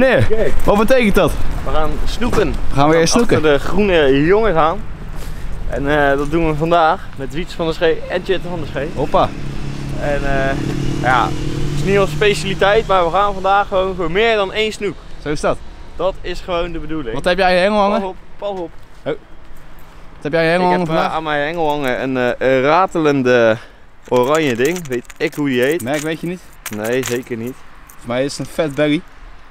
Nee, Kijk, wat betekent dat? we gaan snoeken. We gaan weer snoeken. Achter de groene jongens aan. En eh, dat doen we vandaag met Wiets van der Schee en Jette van der Schee. Hoppa. En eh, ja, het is niet onze specialiteit, maar we gaan vandaag gewoon voor meer dan één snoek. Zo is dat. Dat is gewoon de bedoeling. Wat heb jij aan je hengel Pas hangen? op, pas op. Wat heb jij aan je hengel Ik hangen heb eh, aan mijn hengel hangen een ratelende oranje ding. Weet ik hoe die heet? Merk weet je niet? Nee, zeker niet. Volgens mij is het een fat belly.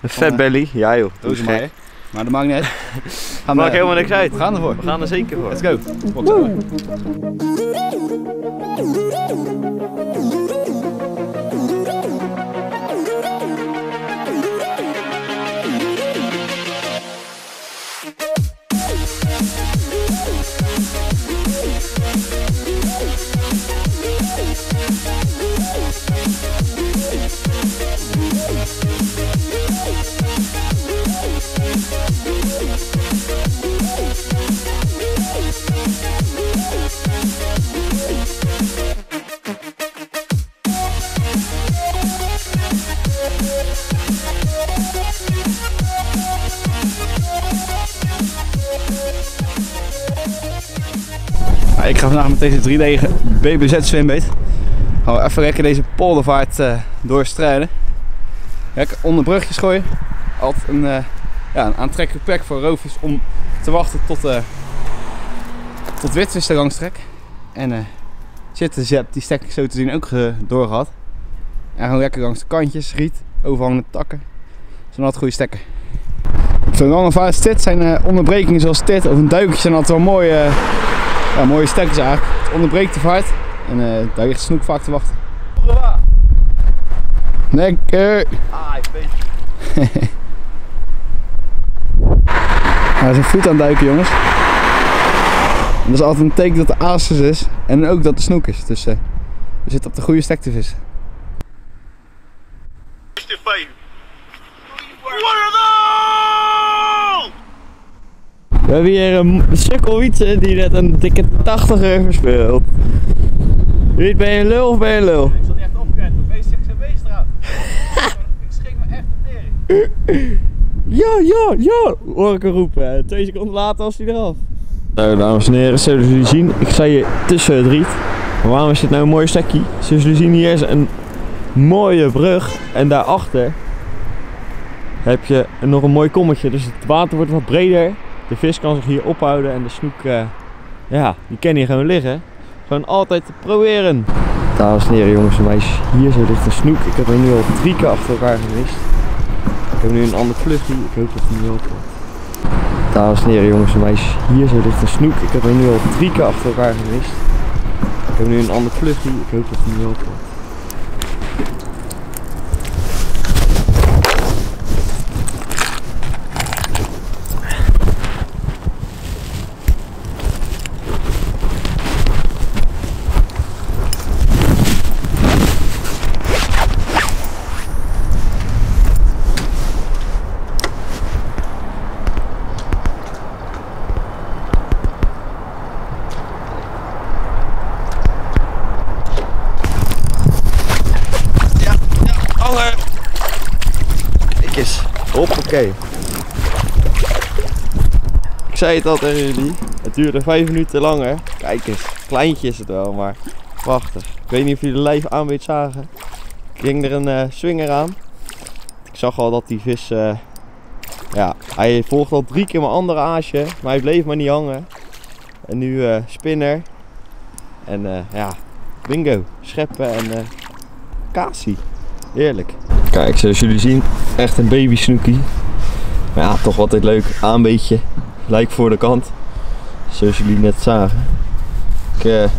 Een fat belly? Ja joh, doe Rozenmaier. gek. Maar dat maakt niet uit. Gaan Maakt we- helemaal niks uit. We gaan ervoor. We gaan er zeker voor. Let's go. Box ga vandaag met deze 3D BBZ zwembeet. Gaan we even lekker deze poldervaart eh doorstrijden. Lekker onder brugjes gooien. Altijd een, eh, ja, een aantrekkelijk plek voor rovers om te wachten tot, eh tot witvis langs trek. En eh zitten zet die stek zo te zien ook eh, doorgehad. En gewoon lekker langs de kantjes, riet, overhangende takken. Zijn altijd goede stekken. Zo'n lange vaart dit zijn onderbrekingen zoals dit of een duikje zijn altijd wel mooi. Ja, mooie stekjes eigenlijk. Het onderbreekt de vaart. En eh, daar ligt snoek vaak te wachten. Lekker! Ah, ik weet Hij is een voet aan het duiken jongens. En dat is altijd een teken dat de aasjes is. En ook dat de snoek is. Dus eh, we zitten op de goede stek te vissen. We hebben hier een sukkel Wietse die net een dikke 80er verspeelt. Wiet, ben je een lul of ben je een lul? Ik zat echt opgered. Wees ik zijn wees eraan. ik schrik me echt de tering. Ja, ja, ja, hoor ik hem roepen. Twee seconden later was hij eraf. Nou, dames en heren, zoals jullie zien, ik sta hier tussen het riet. Maar waarom is dit nou een mooi stekje? Zoals jullie zien, hier is een mooie brug. En daarachter heb je nog een mooi kommetje. Dus het water wordt wat breder. De vis kan zich hier ophouden en de snoek, eh, ja, die kan hier gewoon liggen. Gewoon altijd proberen. Dames en heren, jongens en meisjes, hier zo ligt een snoek. Ik heb er nu al drie keer achter elkaar gemist. Ik heb nu een ander vluchtje. Ik hoop dat hij niet opkomt. Dames en heren, jongens en meisjes, hier zo ligt een snoek. Ik heb er nu al drie keer achter elkaar gemist. Ik heb nu een ander vluchtje. Ik hoop dat hij niet. Hangen! Ik is. Hoppakee. Ik zei het al tegen jullie. Het duurde vijf minuten langer. Kijk eens. Kleintje is het wel, maar prachtig. Ik weet niet of jullie live aanbeet zagen. Ik ging er een eh, swinger aan. Ik zag al dat die vis... eh, ja, hij volgde al drie keer mijn andere aasje. Maar hij bleef maar niet hangen. En nu eh, spinner. En ja, bingo. Scheppen en eh Kasi. Heerlijk. Kijk, zoals jullie zien, echt een baby snoekie. Maar ja, toch altijd leuk. Aanbeetje. Lijkt voor de kant. Zoals jullie net zagen. Ik eh,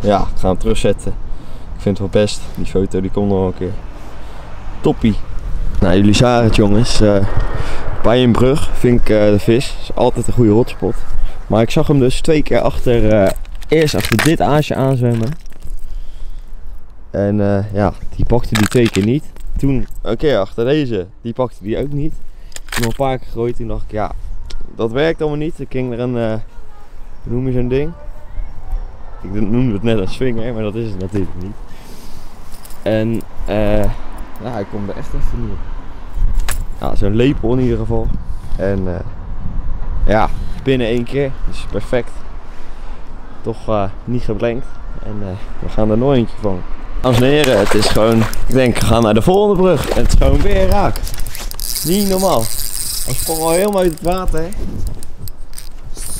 ja, ik ga hem terugzetten. Ik vind het wel best. Die foto die komt nog een keer. Toppie. Nou, jullie zagen het jongens. Eh, bij een brug vind ik eh, de vis. is altijd een goede hotspot. Maar ik zag hem dus twee keer achter, eerst achter dit aasje aanzwemmen. En ja, die pakte die twee keer niet. Toen een keer achter deze, die pakte die ook niet. Toen een paar keer gegooid, toen dacht ik, ja, dat werkt allemaal niet. Ik ging er een, eh, hoe noem je zo'n ding? Ik noemde het net een swinger, maar dat is het natuurlijk niet. En eh, ja, ik kom er echt even niet ja, zo'n lepel in ieder geval. En eh, ja, binnen één keer. Dus perfect. Toch eh, niet geblenkt. En we gaan er nog eentje van. Dames en heren, het is gewoon, ik denk, we gaan naar de volgende brug. En het is gewoon weer raak. Niet normaal. Hij sprong al helemaal uit het water. hè.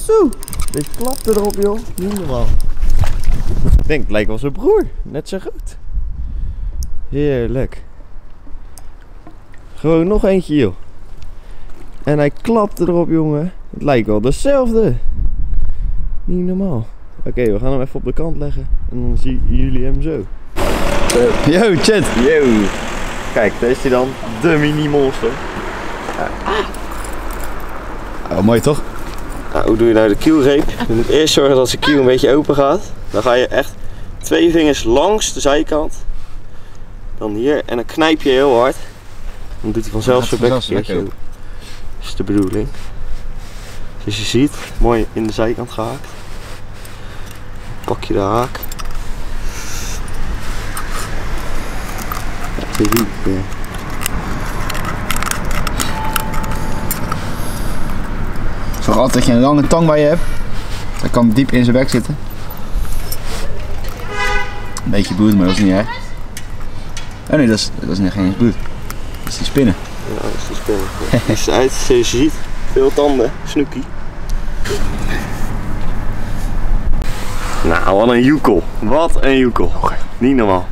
Zo, dit klapte erop joh. Niet normaal. Ik denk, het lijkt wel zijn broer. Net zo groot. Heerlijk. Gewoon nog eentje joh. En hij klapte erop jongen. Het lijkt wel dezelfde. Niet normaal. Oké, we gaan hem even op de kant leggen. En dan zien jullie hem zo. Yo, chat. Yo. Kijk, daar is hij dan. De mini monster. Oh, mooi toch? Nou, hoe doe je nou de kielreep? Je moet eerst zorgen dat zijn kiel een beetje open gaat. Dan ga je echt twee vingers langs de zijkant. Dan hier en dan knijp je heel hard. Dan doet hij vanzelf zijn bek een. Dat is de bedoeling. Zoals je ziet, mooi in de zijkant gehaakt. Pak je de haak. Weer. Zorg altijd dat je een lange tang bij je hebt. Dat kan diep in zijn bek zitten. Een beetje bloed, maar dat is niet erg. Oh nee, dat is, dat is niet- geen eens bloed. Dat is die spinnen. Ja, dat is. Die uit, zoals je ziet. Veel tanden, snoekie. Nou, wat een joekel. Wat een joekel. Niet normaal.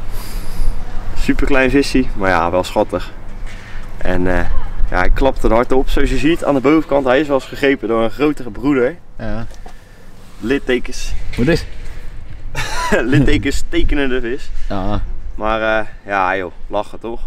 Super klein visje, maar ja, wel schattig. En eh, ja, hij klapt er hard op. Zoals je ziet aan de bovenkant, hij is wel eens gegrepen door een grotere broeder. Ja. Littekens. Hoe dit? Littekens tekenen de vis. Ja. Maar eh, ja joh, lachen toch?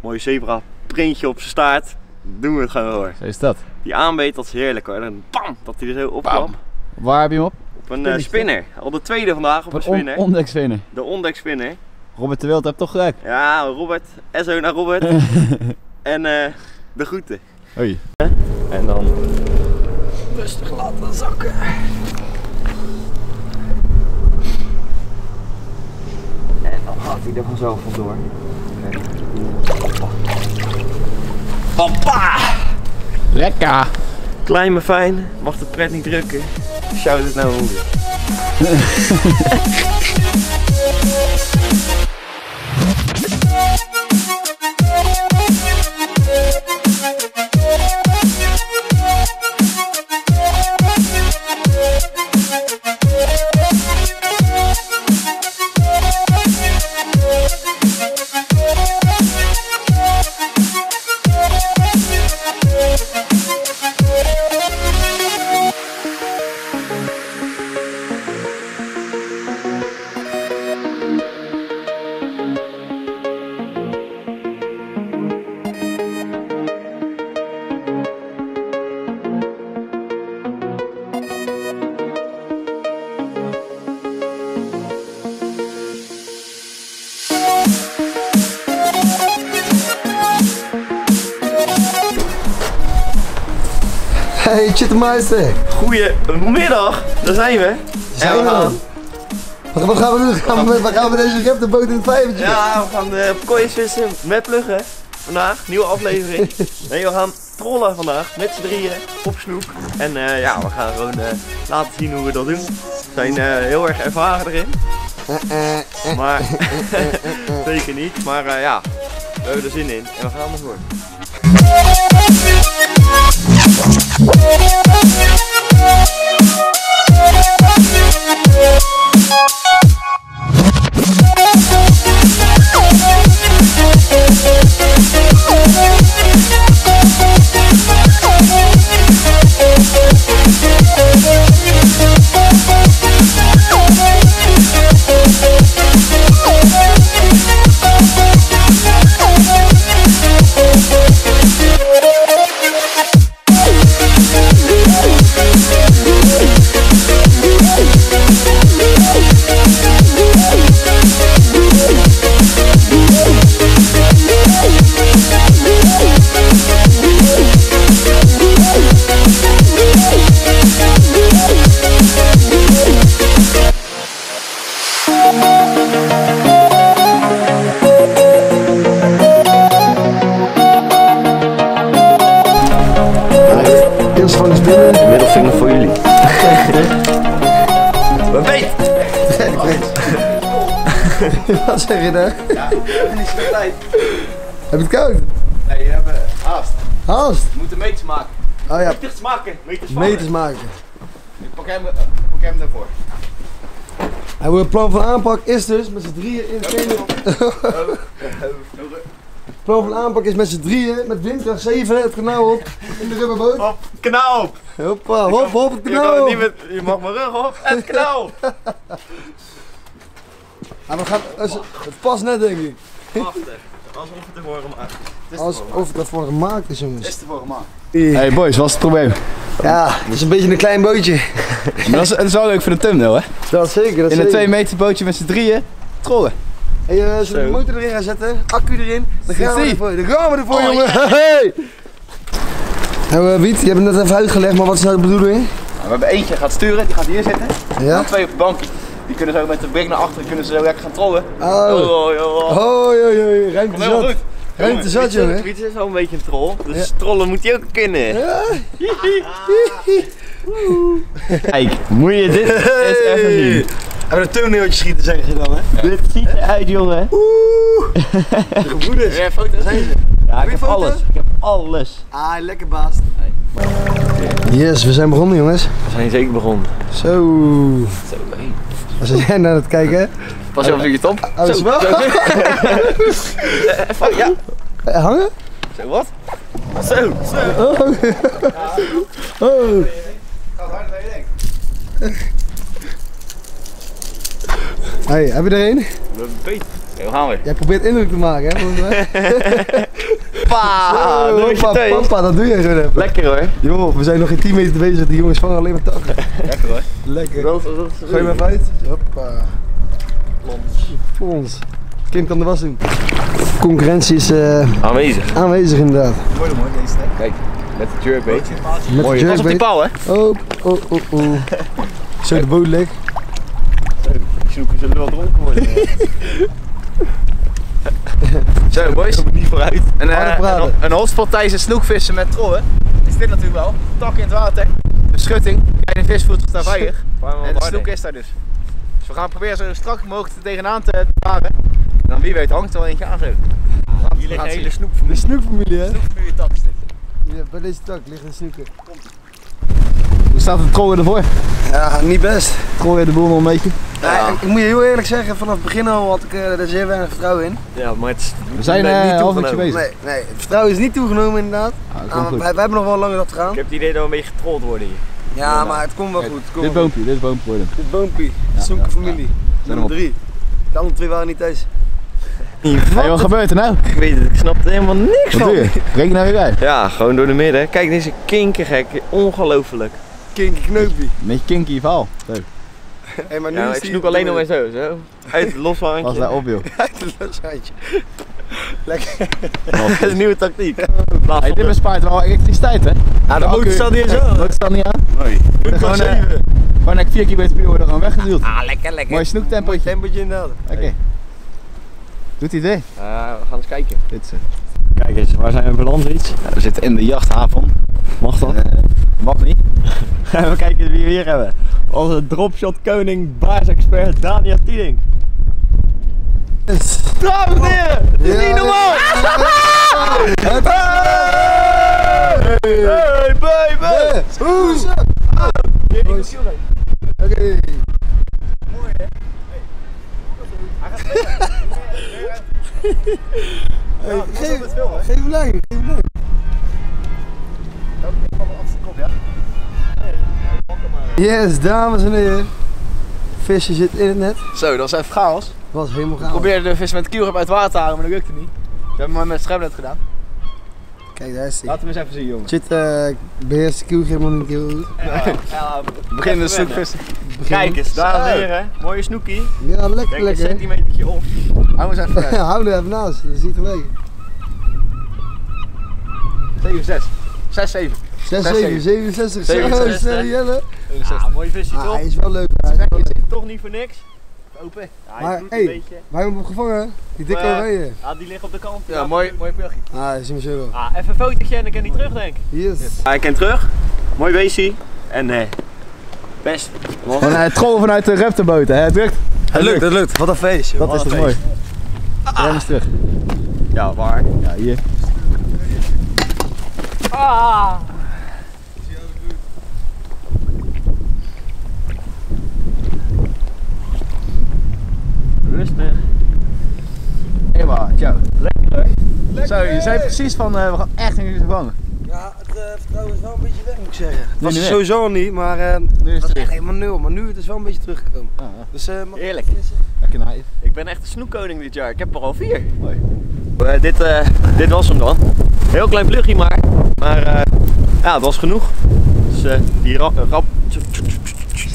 Mooie zebra printje op zijn staart. Doen we het gewoon hoor. Zo is dat. Die aanbeet, dat is heerlijk hoor. En bam, dat hij er zo opkwam. Waar heb je hem op? Op een eh, spinner. Al de tweede vandaag op een Op een spinner. on ondekspinnen. De ondek spinner. Robert de Wild heeft toch gelijk. Ja, Robert. SO naar Robert. en eh, de groeten. Hoi. En dan rustig laten zakken. En dan gaat hij er vanzelf vandoor. Papa! Lekker. Klein maar fijn, mag de pret niet drukken. Shout het naar moeder. Hey, Chittemeister. Goedemiddag, daar zijn we. Zijn we gaan, Wat, wat gaan we doen? Gaan we, met- waar gaan we deze rep de boot in het vijvertje? ja, we gaan uh, kooien vissen met pluggen. Vandaag, nieuwe aflevering. Nee, we gaan trollen vandaag met z'n drieën op snoek. En eh, ja, we gaan gewoon eh, laten zien hoe we dat doen. We zijn eh, heel erg ervaren erin. Maar zeker niet. Maar eh, ja, we hebben er zin in en we gaan ervoor. Haast. We moeten meters maken. Oh ja, Meters maken. Meters meters maken. Ik pak hem, pak hem daarvoor. En het plan van aanpak is dus met z'n drieën in het ene. Het plan van aanpak is met z'n drieën, met windkracht 7, het kanaal op in de rubberboot. Hop, kanaal op. Hoppa, hop, hop, het Je, kan kanaal het op. niet met, je mag mijn rug op en het kanaal op. En we gaan, het past net denk ik. Even. Alsof het ervoor gemaakt is. Alsof het ervoor gemaakt is jongens. Is ervoor gemaakt. Hey boys, wat is het probleem? Ja, het is een beetje een klein bootje. Maar dat is, dat is wel leuk voor de thumbnail hè? Dat zeker, dat In een zeker. 2 meter bootje met z'n drieën trollen. Hey, eh, zullen we de motor erin gaan zetten? Accu erin? Dan gaan we ervoor. Dan gaan we ervoor, Oh, jongen. Hey! Nou, eh, Wiet, je hebt het net even uitgelegd, maar wat is nou de bedoeling? Nou, we hebben eentje gaat sturen, die gaat hier zitten. Ja? Dan twee op de bank. Die kunnen zo met de brik naar achteren, kunnen ze zo lekker gaan trollen. Oh, Oh, joh. hoi, hoi, hoi, ruimte Komt helemaal zat, jongen. Piet is wel een beetje een troll, dus trollen moet hij ook kunnen. Ja. Kijk, moet je dit eens even zien. Hebben een thumbnailtje schieten, zeggen ze dan, hè? Dit ziet eruit, jongen. Oeh. De gevoelens. Ja, foto's. Zijn ze? Ja, ik heb foto? alles. Ik heb alles. Ah, lekker baas. Yes, we zijn begonnen, jongens. We zijn zeker begonnen. Zo. Zo, hey. Als jij naar het kijken. Pas je op je top. Oh, is wel? Even, ja. Eh, Hangen? Zo, wat? Zo, zo. Oh. oh. Gaat harder dan je denkt. Hey, heb je er een? Oké, we gaan weer. Jij probeert indruk te maken, hè? Pa, Zo, papa, dat doe jij gewoon even. Lekker hoor. Joh, we zijn nog geen 10 meter bezig. Die jongens vangen alleen maar takken. Lekker hoor. Lekker. Gooi hem even uit. Hoppa. Plons. Kim kan de was doen. Concurrentie is eh, Aanwezig. aanwezig inderdaad. Mooi mooi deze stek. Kijk, met de jerkbait. Met Mooi. de Pas op die jerkbait. paal hè. Oh, oh, oh, oh. Zo de boot lek. Die snoeken zullen wel dronken worden. Zo boys. Kom er niet vooruit. Een, praten. een, een hotspot tijdens het snoekvissen met trollen is dit natuurlijk wel. Tak in het water, beschutting, kleine vis voelt zich daar veilig. En de snoek is daar dus. We gaan proberen zo strak mogelijk er tegenaan te, te varen. En dan wie weet hangt er wel eentje aan zo. Hier ligt een het hele zien. snoep De snoekfamilie, hè? Snoekfamilie tak is dit. Ja, bij deze tak ligt een snoeker. Hoe staat de trollen ervoor? Ja, niet best. Troll je de boel nog een beetje? Ja. ik, ik moet je heel eerlijk zeggen, vanaf het begin al had ik eh, er zeer weinig vertrouwen in. Ja, maar het is We zijn eh, niet uurtje toegenomen. bezig. Nee, nee, het vertrouwen is niet toegenomen inderdaad. Ah, Ah, komt goed. wij, wij hebben nog wel langer dat te gaan. Ik heb het idee dat we een beetje getrold worden hier. Ja, maar het komt wel goed. Dit boompje, dit boompje worden. Dit boompie, Ja, de snoekerfamilie. Zijn Nummer 3. De andere twee waren niet thuis. Hey, wat gebeurt er nou? Ik weet het, ik snap er helemaal niks Wat van. je? Reken nou weer bij. Ja, gewoon door de midden. Kijk, deze kinkergek. Ongelooflijk. Kinky knoopie. Een beetje kinky verhaal. Zo, Hey, maar nu Ja, is ik snoek alleen nog maar zo, zo. Uit het was loshandje. daar op joh. Uit het loshandje. Lekker. Dat is een nieuwe tactiek. Hey, dit bespaart wel elektriciteit hè? Ja, de motor staat hier zo. De motor staat niet aan. Mooi. Gewoon, eh, gewoon een 4 km per uur worden gewoon weggeduwd. Ah, lekker, lekker. Mooi snoektempootje. Tempootje inderdaad. Oké. Doet hij dit? Ja, we gaan eens kijken. Dit is. Kijk eens, waar zijn we beland iets? Ja, we zitten in de jachthaven. Mag dat? Eh, mag niet. Even kijken wie we hier hebben. Onze dropshot koning, baasexpert Daniel Tieding. Dames en heren, het is Ja, niet normaal! Hey baby! Hoe is het? Oké. Hey, geef, lijn, geef hem. Yes, dames en heren. Visje zit in het net. Zo, dat was even chaos. Was helemaal We gaaf. probeerden de vis met de kielgrip uit het water te halen, maar dat lukte niet. We hebben hem met het schermnet gedaan. Kijk, daar is hij. Laten we eens even zien, jongen. Shit, eh, ik beheers de kiel helemaal niet heel goed. Ja, We beginnen de snoekvissen. Kijk eens, dames en heren. Mooie snoekie. Ja, lekker, Denk een lekker. centimetertje op. Hou eens even. Hou er even naast, dat ziet er lekker. 7, 6. 6, 7. 6, Zes, 7, 67, 67, 67, hè? Jelle. Ah, mooi visje Ah, toch? hij is wel leuk. Hij is. Toch niet voor niks. Open. Ja, hij Maar, doet hey. een beetje. Waar hebben hem gevangen? Die dikke Eh, oranje. Ah, die ligt op de kant. Ja, mooi, mooi pelgje. Ah, dat zien we zo wel. Ah, even een fotootje en dan kan hij terug, denk ik. Yes. Hij kent terug. Mooi beestje. En eh, best. Gewoon uh, trollen vanuit de repterboot, hè? Het lukt. Het lukt, het lukt. Wat een feest. Dat is toch mooi. Rem eens terug. Ja, waar? Ja, hier. Rustig. Eva, ciao. Lekker. Zo, je zei precies van eh, we gaan echt een uur vangen. Ja, het eh, vertrouwen is wel een beetje weg moet ik zeggen. Het was sowieso niet, maar eh, Nu is het was het echt helemaal nul. Maar nu het is wel een beetje teruggekomen. Ah, ja. Dus eh, Heerlijk. even vissen? Lekker. Ik ben echt de snoekkoning dit jaar. Ik heb er al vier. Mooi. Eh, dit, eh, dit was hem dan. Heel klein plugje maar. Maar eh, ja, het was genoeg. Dus eh, die ra- rap...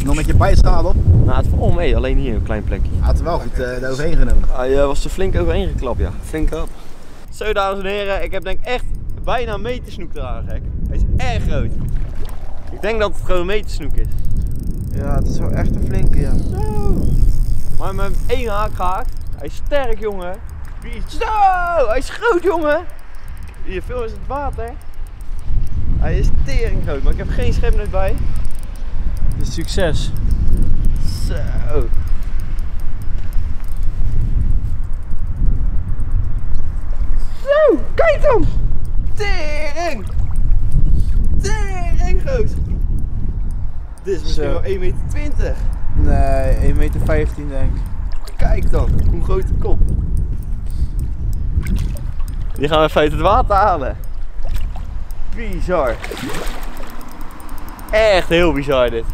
Nog met je bijstraal op. Nou, het valt mee. Alleen hier een klein plekje. Had er wel goed uh, eroverheen genomen. Hij was er flink overheen geklapt, ja. Flink op. Zo, dames en heren. Ik heb denk ik echt bijna een meter snoek eraan, gek. Hij is erg groot. Ik denk dat het gewoon een meter snoek is. Ja, het is wel echt een flinke, ja. Zo. Maar met één haak gehaakt. Hij is sterk, jongen. Zo! Hij is groot, jongen. Hier, veel is het water. Hij is tering groot, maar ik heb geen schepnet bij. Dus succes. Zo. Zo, kijk dan! Tering! Tering groot! Dit is misschien Zo. wel 1,20 meter. Nee, 1,15 meter denk ik. Kijk dan, hoe groot de kop. Die gaan we even uit het water halen. Bizar. Echt heel bizar dit.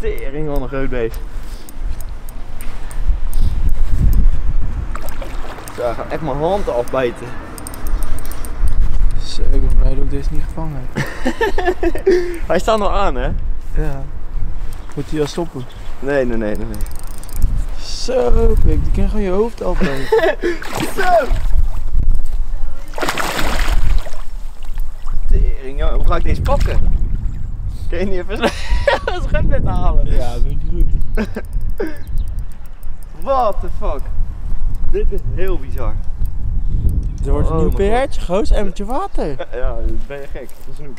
Tering van een groot beest. Zo, hij gaat echt mijn hand afbijten. Zo, ik ben blij dat ik deze niet gevangen heb. Hij staat nog aan hè? Ja. Moet hij al stoppen? Nee, nee, nee, nee. Zo, pik, die kan gewoon je hoofd afbreken. Zo! Hoe ga ik deze pakken? Kun je niet even een schepnet halen? ja, dat doe je goed. What the fuck? Dit is heel bizar. Er wordt een Oh, nieuw PR'tje, goos, emmertje water. Ja, dat ben je gek. Dat is nu.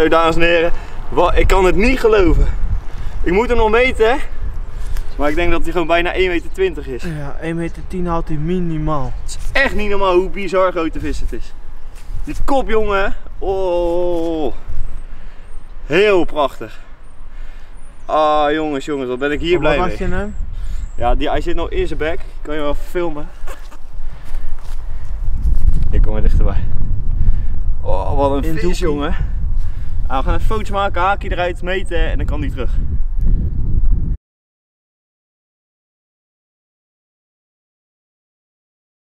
Zo, dames en heren. Wa- Ik kan het niet geloven. Ik moet hem nog meten, hè? Maar ik denk dat hij gewoon bijna 1,20 meter is. Ja, 1 meter 10 haalt hij minimaal. Het is echt niet normaal hoe bizar groot de vis het is. Die kop, jongen. Oh. Heel prachtig. Ah, jongens, jongens, wat ben ik hier Wat blij mee. je hem? Ja, die, hij zit nog in zijn bek. Kan je wel filmen. Hier, kom maar dichterbij. Oh, wat een In vis, jongen. Ah, we gaan even foto's maken, haakje eruit, meten en dan kan die terug.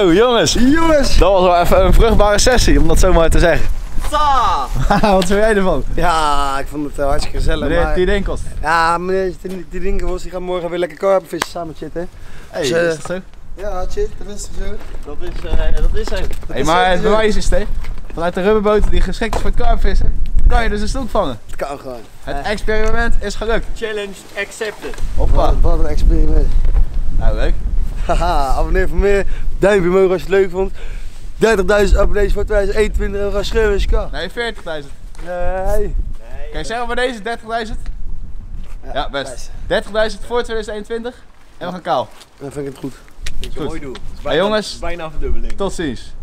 Zo jongens, Jongens! dat was wel even een vruchtbare sessie om dat zo maar te zeggen. Sa! Wat vind jij ervan? Ja, ik vond het eh, hartstikke gezellig. Meneer Maar, Tidenkos. ja, meneer die Dinkenbos die gaat morgen weer lekker karpenvissen samen zitten. Hey, Dus, is eh, dat zo? Ja, shit, dat is zo. Dat is, eh, dat is zo. Hey, maar het bewijs is het, vanuit de rubberboot die geschikt is voor het karpvissen, kan je dus een snoek vangen. Het kan gewoon. Het experiment is gelukt. Challenge accepted. Hoppa. Wat, wat een experiment. Nou, leuk. Haha, abonneer voor meer. Duimpje omhoog als je het leuk vond. 30.000 abonnees voor 2021 en we gaan schreeuwen als je kan. Nee, 40.000. Nee. Kan je zeggen bij deze 30.000? Ja, best. 30.000 voor 2021 en we gaan kaal. Dan vind ik het goed. Goed. Mooi doel. Hey, jongens. Bijna verdubbeling. Tot ziens.